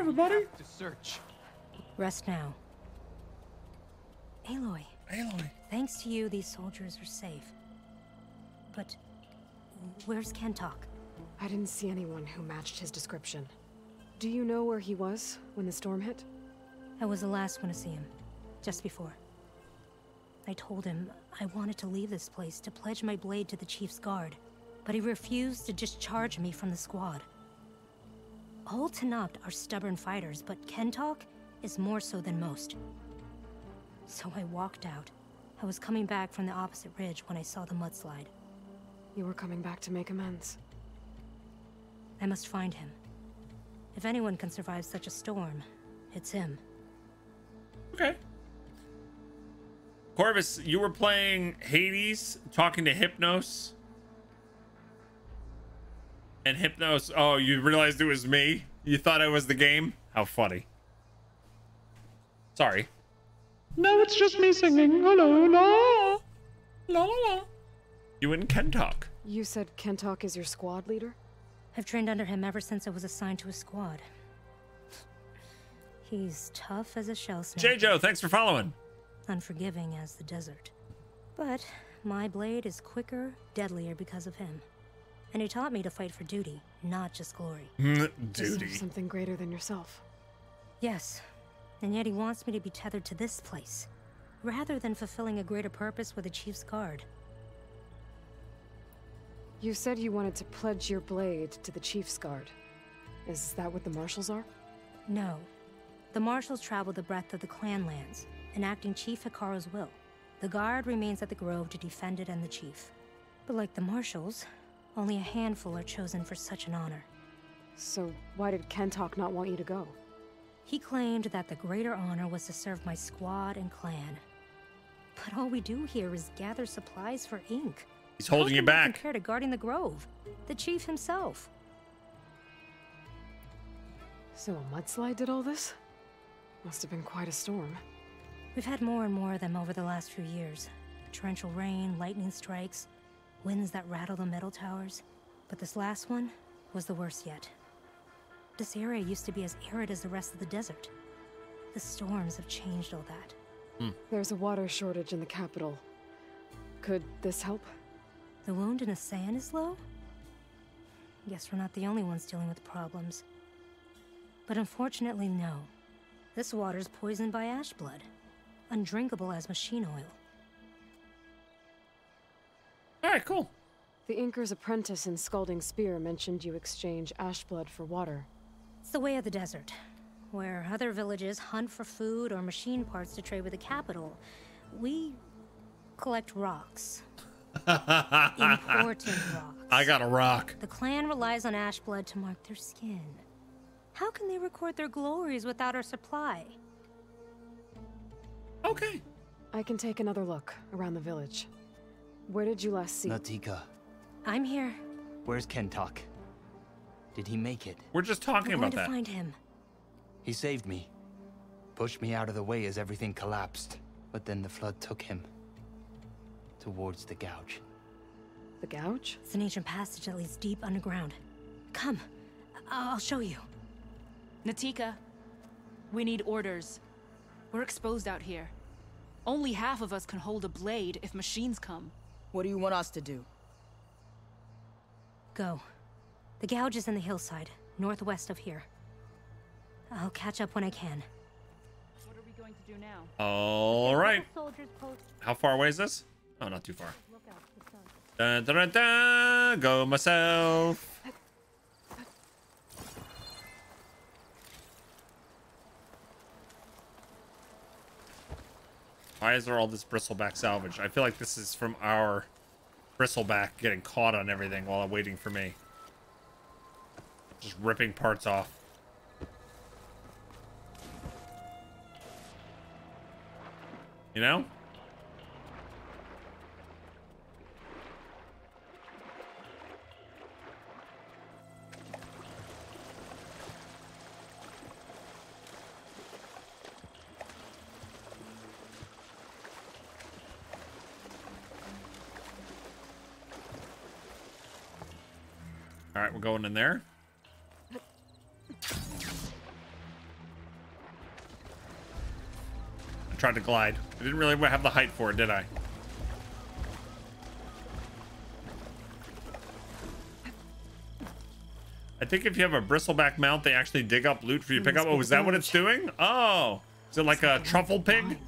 everybody. To search. Rest now. Aloy, Aloy. thanks to you, these soldiers are safe. But where's Kentok? I didn't see anyone who matched his description. Do you know where he was when the storm hit? I was the last one to see him, just before. I told him I wanted to leave this place to pledge my blade to the Chief's guard, but he refused to discharge me from the squad. All Tenakth are stubborn fighters, but Kentok is more so than most. So I walked out. I was coming back from the opposite ridge when I saw the mudslide. You were coming back to make amends. I must find him. If anyone can survive such a storm, it's him. Okay. Corvus, you were playing Hades, talking to Hypnos. And Hypnos, oh, you realized it was me? You thought I was the game? How funny. Sorry. No, it's just me singing. La la la. La la la. You and Kentok. You said Kentok is your squad leader? I've trained under him ever since I was assigned to a squad. He's tough as a Shellsnapper. J. Joe, thanks for following. Unforgiving as the desert. But my blade is quicker, deadlier because of him. And he taught me to fight for duty, not just glory. To Duty. serve something greater than yourself. Yes, and yet he wants me to be tethered to this place, rather than fulfilling a greater purpose with the Chief's Guard. You said you wanted to pledge your blade to the Chief's Guard. Is that what the Marshals are? No. The Marshals travel the breadth of the clan lands, enacting Chief Hekarro's will. The Guard remains at the Grove to defend it and the Chief. But like the Marshals, only a handful are chosen for such an honor. So why did Kentok not want you to go? He claimed that the greater honor was to serve my squad and clan. But all we do here is gather supplies for ink. He's holding you can that back. Compare to guarding the Grove, the chief himself. So a mudslide did all this? Must have been quite a storm. We've had more and more of them over the last few years. Torrential rain, lightning strikes, winds that rattle the metal towers. But this last one was the worst yet. This area used to be as arid as the rest of the desert. The storms have changed all that. Hmm. There's a water shortage in the capital. Could this help? The wound in the sand is low? Guess we're not the only ones dealing with problems. But unfortunately, no. This water's poisoned by ash blood, undrinkable as machine oil. All right, cool. The Inker's apprentice in Scalding Spear mentioned you exchange ash blood for water. It's the way of the desert, where other villages hunt for food or machine parts to trade with the capital. We collect rocks. Important rocks. I got a rock. The clan relies on ash blood to mark their skin. How can they record their glories without our supply? Okay. I can take another look around the village. Where did you last see? Natika, I'm here. where's Kentok? Did he make it? We're just talking We're going about to that. find him. He saved me. Pushed me out of the way as everything collapsed. But then the flood took him. Towards the gouge. The gouge? It's an ancient passage that leads deep underground. Come, I- I'll show you. Natika, we need orders. We're exposed out here. Only half of us can hold a blade if machines come. What do you want us to do? Go. The gouge is in the hillside, northwest of here. I'll catch up when I can. What are we going to do now? All right. How far away is this? Oh, not too far. Look out for. Dun, dun, dun, dun. Go myself. Why is there all this bristleback salvage? I feel like this is from our bristleback getting caught on everything while I'm waiting for me. Just ripping parts off. You know? we're going in there. I tried to glide. I didn't really have the height for it, did I? I think if you have a bristleback mount, they actually dig up loot for you to pick up. Oh, is that what it's doing? Oh, is it like a truffle pig?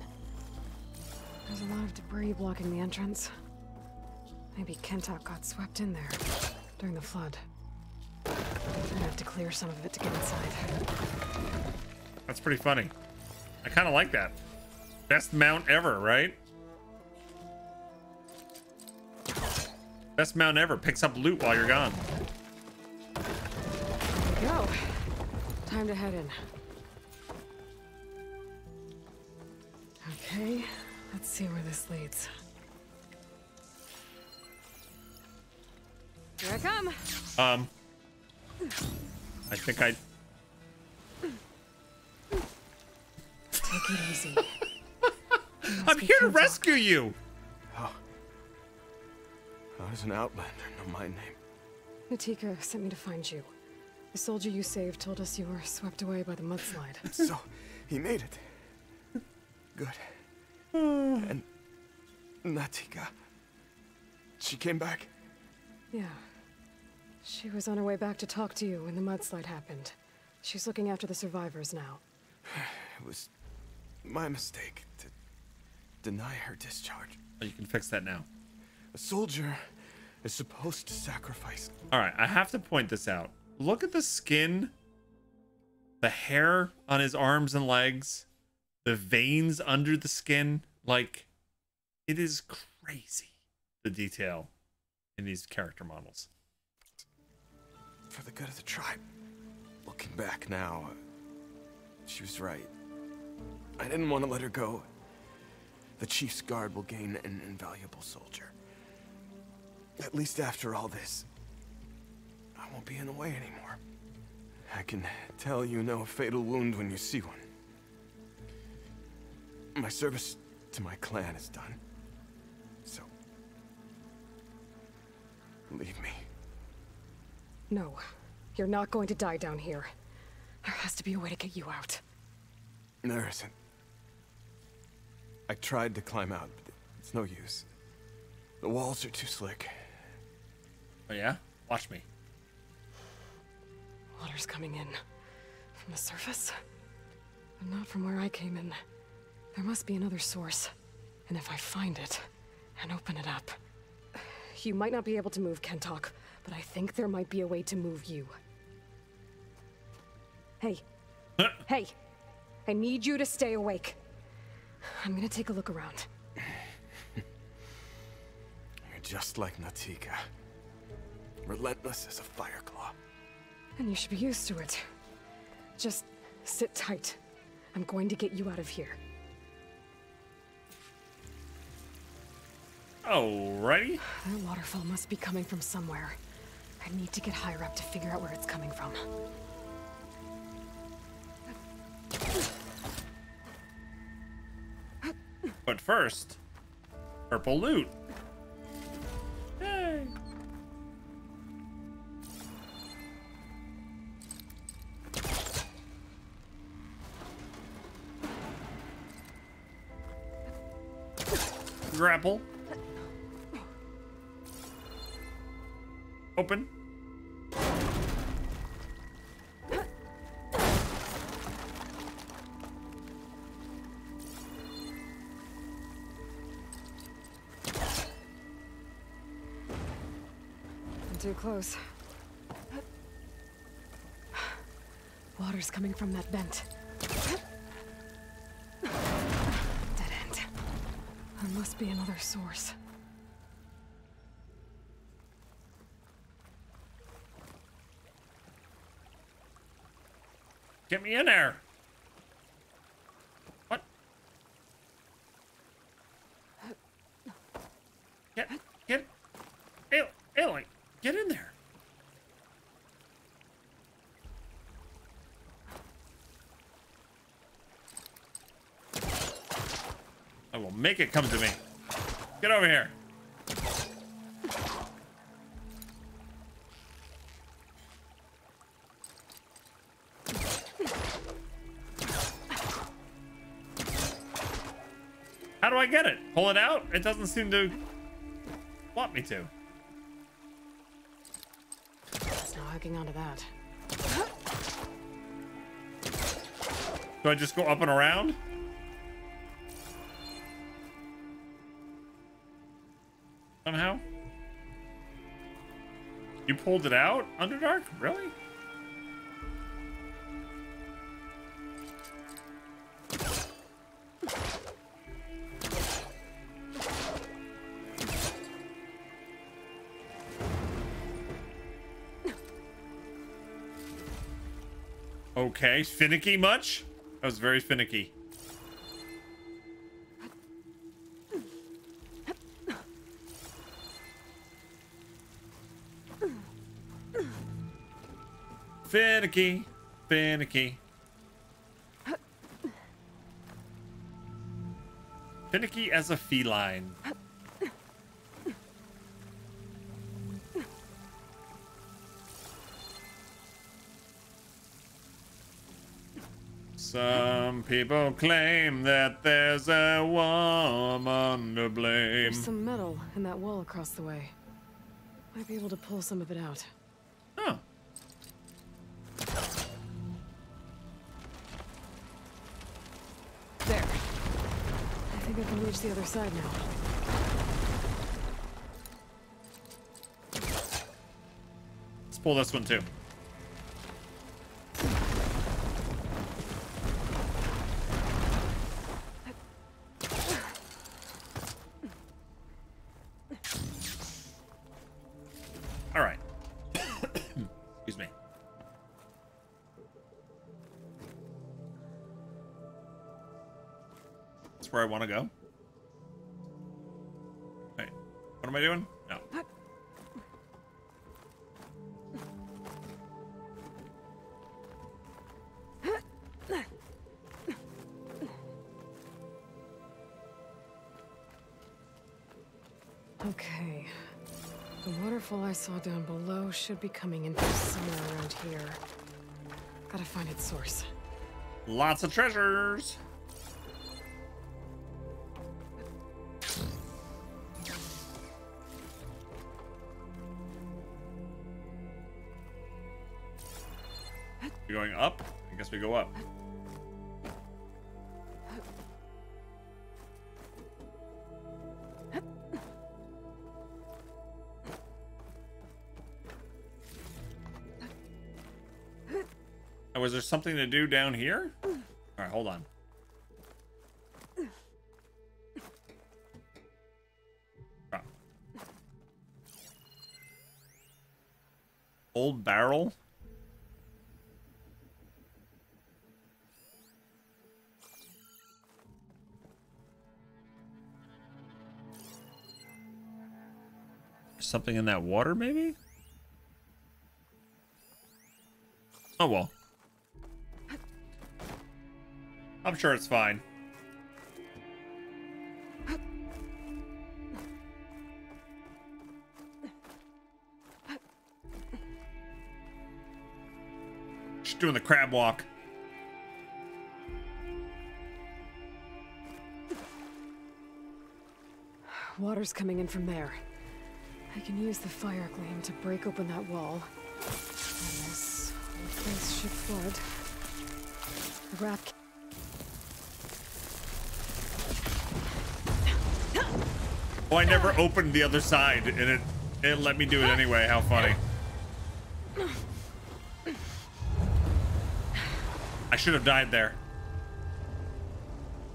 There's a lot of debris blocking the entrance. Maybe Kentok got swept in there during the flood. Have to clear some of it to get inside. That's pretty funny. I kind of like that. Best mount ever, right? Best mount ever. Picks up loot while you're gone. Go. Time to head in. Okay, let's see where this leads. Here I come. Um, I think I. Take it easy. I'm here to rescue you. How does an outlander know my name? Natika sent me to find you. The soldier you saved told us you were swept away by the mudslide. So, he made it. Good. and Natika. She came back. Yeah. She was on her way back to talk to you when the mudslide happened. She's looking after the survivors now. It was my mistake to deny her discharge. Oh, you can fix that now. A soldier is supposed to sacrifice. All right, I have to point this out. Look at the skin, the hair on his arms and legs, the veins under the skin. Like, it is crazy the detail in these character models. For the good of the tribe. Looking back now, she was right. I didn't want to let her go. The chief's guard will gain an invaluable soldier. At least after all this, I won't be in the way anymore. I can tell you know a fatal wound when you see one. My service to my clan is done. So, leave me. No, you're not going to die down here. There has to be a way to get you out. There isn't. I tried to climb out, but it's no use. The walls are too slick. Oh, yeah? Watch me. Water's coming in. From the surface? But not from where I came in. There must be another source. And if I find it, and open it up... You might not be able to move Kentok, but I think there might be a way to move you. Hey. hey. I need you to stay awake. I'm gonna take a look around. You're just like Natika. Relentless as a fireclaw. And you should be used to it. Just sit tight. I'm going to get you out of here. Alrighty. That waterfall must be coming from somewhere. I need to get higher up to figure out where it's coming from. But first, purple loot. Grapple. Open. I'm too close. Water's coming from that vent. Dead end. There must be another source. Get me in there. What? Get, get, Ail, Ailey, get in there. I will make it come to me. Get over here. Do I get it? Pull it out? It doesn't seem to want me to. There's no hugging onto that. Do I just go up and around? Somehow? You pulled it out, Underdark? Really? Okay, finicky much? That was very finicky. Finicky, finicky. Finicky as a feline. Some people claim that there's a woman to blame. There's some metal in that wall across the way. Might be able to pull some of it out. Oh. There. I think I can reach the other side now. Let's pull this one too. That's where I want to go. Wait, what am I doing? No. Okay. The waterfall I saw down below should be coming in from somewhere around here. Gotta find its source. Lots of treasures. We going up? I guess we go up. Was there something to do down here? All right, hold on. Old barrel. Something in that water, maybe? Oh well. I'm sure it's fine. Just doing the crab walk. Water's coming in from there. I can use the fire gleam to break open that wall. And this whole place should flood. The rat Oh, I never opened the other side, and it it let me do it anyway. How funny. I should have died there.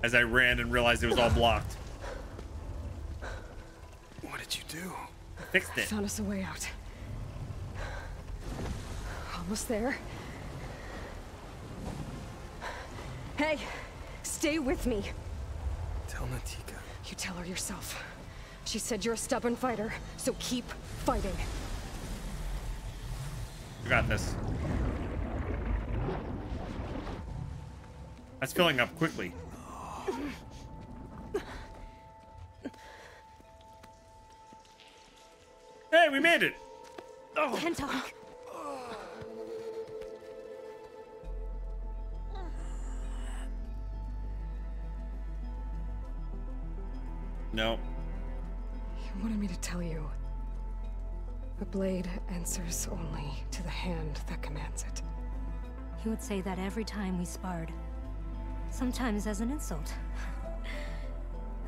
As I ran and realized it was all blocked. What did you do? Fixed it. found us a way out. Almost there. Hey, stay with me. Tell Natika. You tell her yourself. She said you're a stubborn fighter, so keep fighting. You got this. That's filling up quickly. Kentok. No. You wanted me to tell you. A blade answers only to the hand that commands it. He would say that every time we sparred. Sometimes as an insult.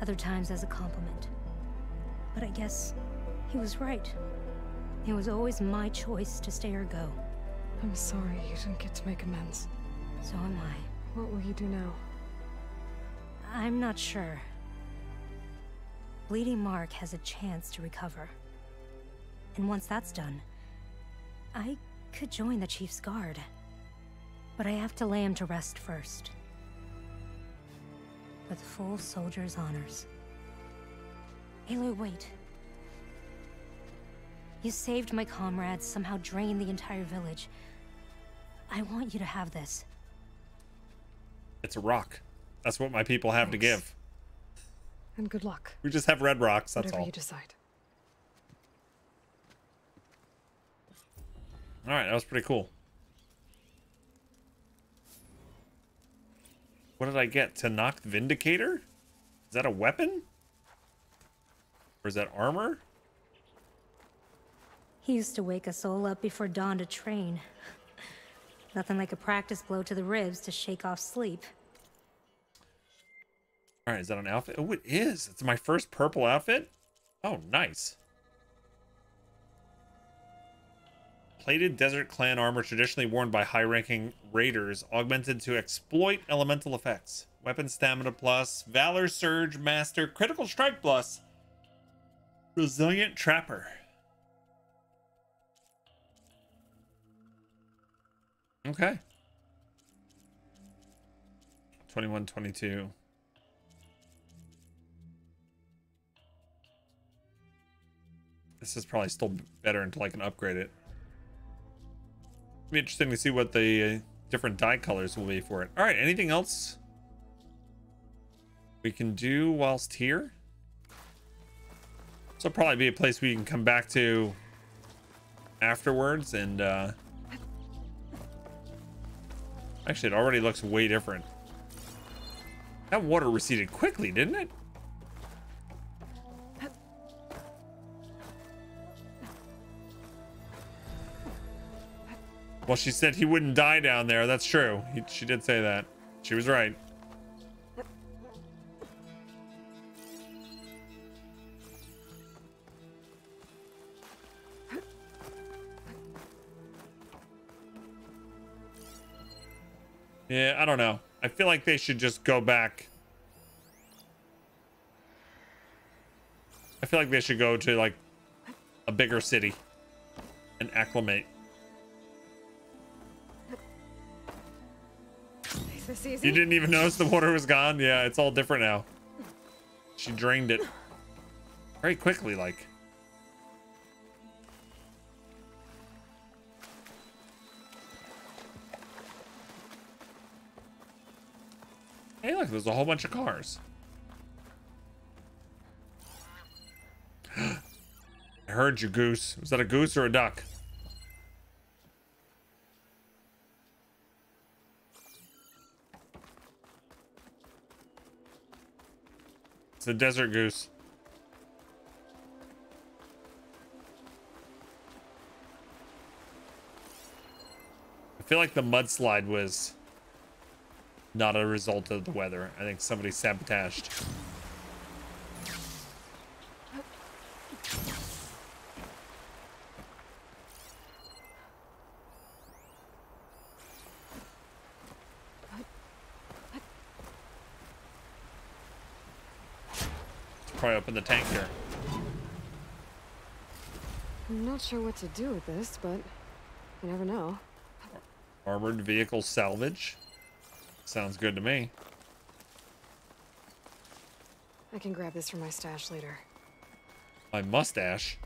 Other times as a compliment. But I guess he was right. It was always my choice to stay or go. I'm sorry you didn't get to make amends. So am I. What will you do now? I'm not sure. Bleeding Mark has a chance to recover. And once that's done, I could join the Chief's Guard. But I have to lay him to rest first. With full soldier's honors. Aloy, wait. You saved my comrades, somehow drained the entire village. I want you to have this. It's a rock. That's what my people have to give. And good luck. We just have red rocks, that's Whatever all. you decide. Alright, that was pretty cool. What did I get? Tenakth Vindicator? Is that a weapon? Or is that armor? He used to wake us all up before dawn to train. Nothing like a practice blow to the ribs to shake off sleep. Alright, is that an outfit? Oh, it is. It's my first purple outfit? Oh, nice. Plated Desert Clan armor traditionally worn by high-ranking raiders, augmented to exploit elemental effects. Weapon stamina plus, Valor Surge Master, Critical Strike plus, Resilient Trapper. Okay. 21, 22. This is probably still better until I can upgrade it. Be interesting to see what the uh, different dye colors will be for it. All right, anything else we can do whilst here? This will probably be a place we can come back to afterwards and uh actually it already looks way different. That water receded quickly, didn't it? Well, she said he wouldn't die down there. That's true. He, she did say that. She was right. Yeah, I don't know. I feel like they should just go back. I feel like they should go to like a bigger city and acclimate. You didn't even notice the water was gone? Yeah, it's all different now. She drained it very quickly, like. Look, there's a whole bunch of cars. I heard you, goose. Was that a goose or a duck? It's a desert goose. I feel like the mudslide was not a result of the weather. I think somebody sabotaged. Probably open the tank here. I'm not sure what to do with this, but you never know. Armored vehicle salvage. Sounds good to me. I can grab this for my stash later. My mustache.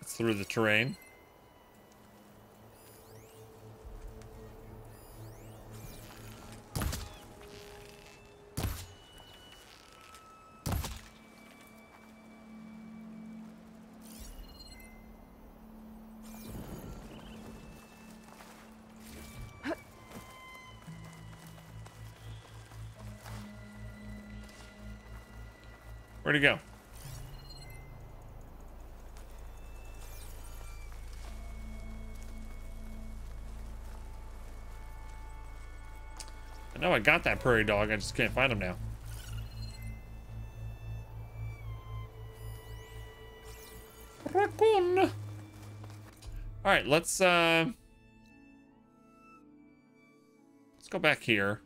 It's through the terrain. Where'd he go? I know I got that prairie dog, I just can't find him now. Raccoon! Alright, let's uh let's go back here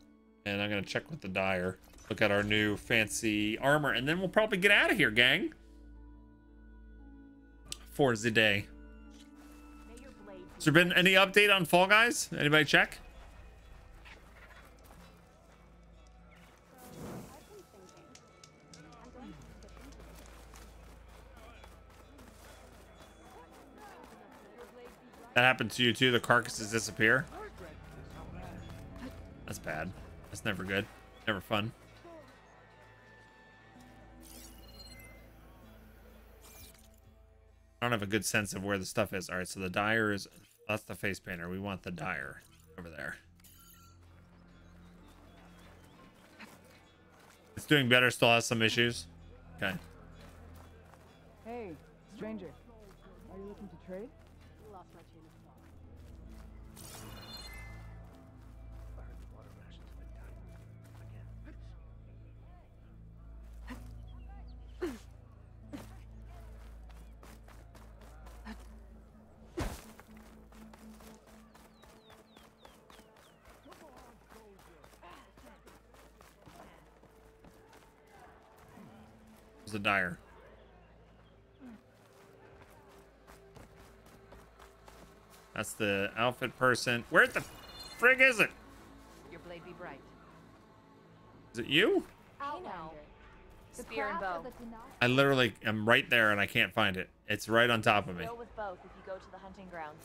and I'm gonna check with the dyer. Look at our new fancy armor, and then we'll probably get out of here, gang. For the day. Has there been any update on Fall Guys? Anybody check? That happened to you too? The carcasses disappear? That's bad. That's never good. Never fun. Don't have a good sense of where the stuff is. All right, so the dyer is that's the face painter. We want the dyer over there. It's doing better. Still has some issues. Okay. Hey, stranger. Are you looking to trade? Where's the dyer? That's the outfit person. Where the frig is it? Your blade be bright. Is it you? Outlander. Spear and bow. I literally am right there and I can't find it. It's right on top of me. Go with both if you go to the hunting grounds.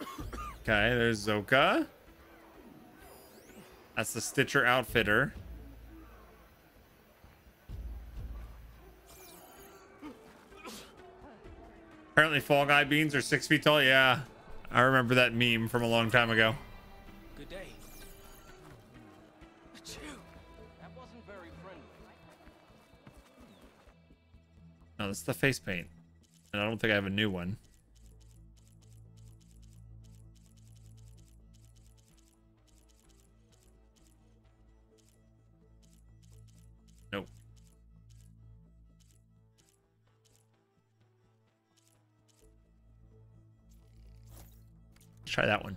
Okay, there's Zoka. That's the Stitcher outfitter. Apparently Fall Guy beans are six feet tall. Yeah, I remember that meme from a long time ago. Good day. That wasn't very friendly. No, that's the face paint. And I don't think I have a new one. Try that one.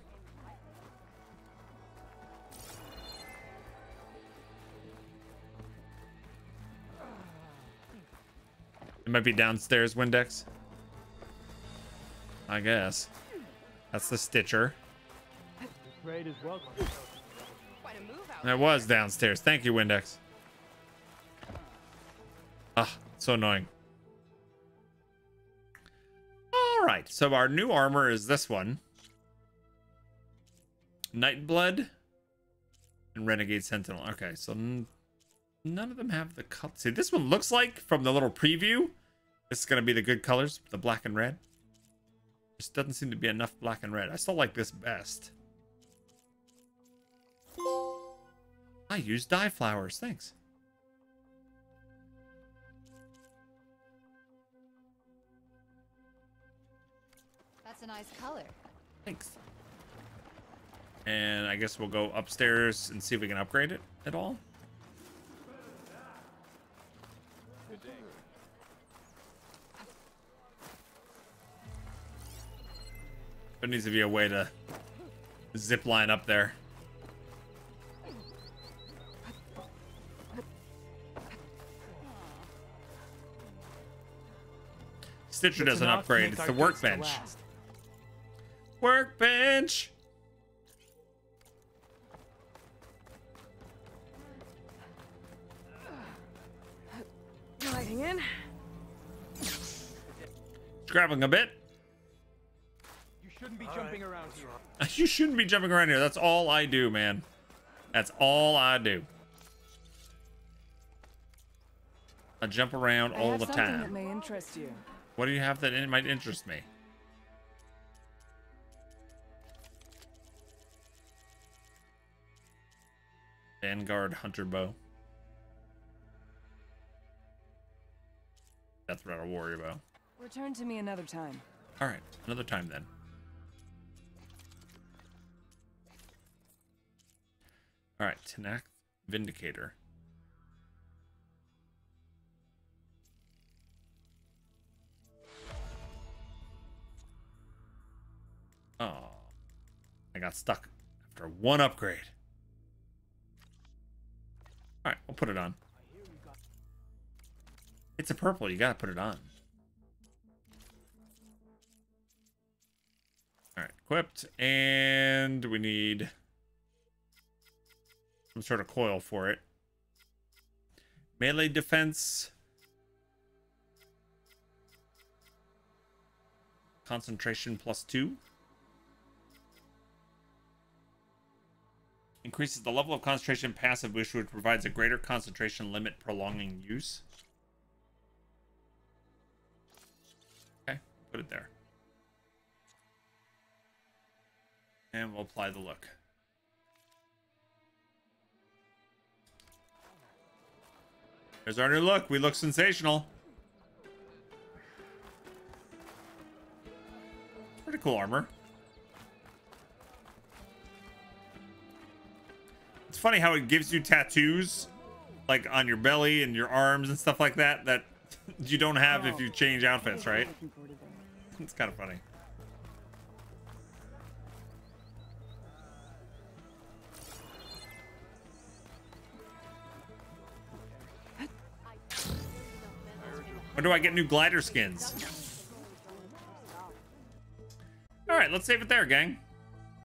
It might be downstairs, Windex. I guess. That's the Stitcher. That was downstairs. Thank you, Windex. Ah, so annoying. All right, so our new armor is this one. Nightblood and Renegade Sentinel. Okay, so n- none of them have the color. See, this one looks like from the little preview. This is going to be the good colors, the black and red. Just doesn't seem to be enough black and red. I still like this best. I use dye flowers. Thanks. That's a nice color. Thanks. And I guess we'll go upstairs and see if we can upgrade it at all. There needs to be a way to zip line up there. Stitcher doesn't upgrade, it's the workbench. Workbench! Gliding in. Grabbing a bit. You shouldn't be jumping around here. You shouldn't be jumping around here. That's all I do, man. That's all I do. I jump around I all the something that time. may interest you. What do you have that in- might interest me? Vanguard Hunter Bow. That's what I'll worry about. Return to me another time. All right, another time then. All right, Tenakth Vindicator. Oh, I got stuck after one upgrade. All right, we'll put it on. It's a purple. You gotta put it on. All right, equipped, and we need some sort of coil for it. Melee defense. Concentration plus two. Increases the level of concentration passive which provides a greater concentration limit prolonging use. Put it there. And we'll apply the look. There's our new look. We look sensational. Pretty cool armor. It's funny how it gives you tattoos like on your belly and your arms and stuff like that that you don't have if you change outfits, right? It's kind of funny. Or do I get new glider skins? All right, let's save it there, gang.